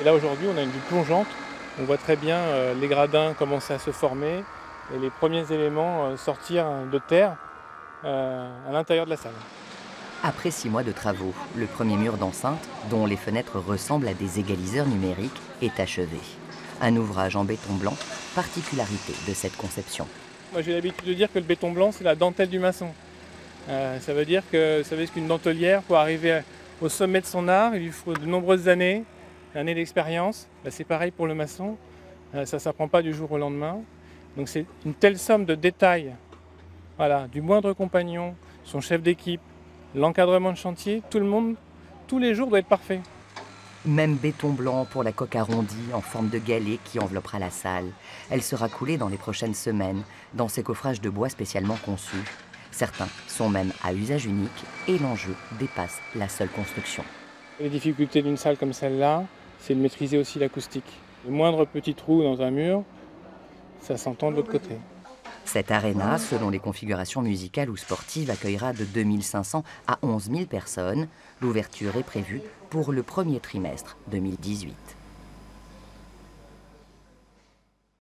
Et là aujourd'hui on a une vue plongeante, on voit très bien euh, les gradins commencer à se former et les premiers éléments euh, sortir de terre euh, à l'intérieur de la salle. Après six mois de travaux, le premier mur d'enceinte, dont les fenêtres ressemblent à des égaliseurs numériques, est achevé. Un ouvrage en béton blanc, particularité de cette conception. Moi j'ai l'habitude de dire que le béton blanc c'est la dentelle du maçon. Euh, ça veut dire que vous savez ce qu'une dentelière pour arriver au sommet de son art, il lui faut de nombreuses années, années d'expérience. Bah, c'est pareil pour le maçon, euh, ça ne s'apprend pas du jour au lendemain. Donc c'est une telle somme de détails, voilà, du moindre compagnon, son chef d'équipe, l'encadrement de chantier, tout le monde, tous les jours doit être parfait. Même béton blanc pour la coque arrondie en forme de galet qui enveloppera la salle. Elle sera coulée dans les prochaines semaines dans ces coffrages de bois spécialement conçus. Certains sont même à usage unique et l'enjeu dépasse la seule construction. Les difficultés d'une salle comme celle-là, c'est de maîtriser aussi l'acoustique. Le moindre petit trou dans un mur, ça s'entend de l'autre côté. Cette aréna, selon les configurations musicales ou sportives, accueillera de 2500 à 11 000 personnes. L'ouverture est prévue pour le premier trimestre 2018.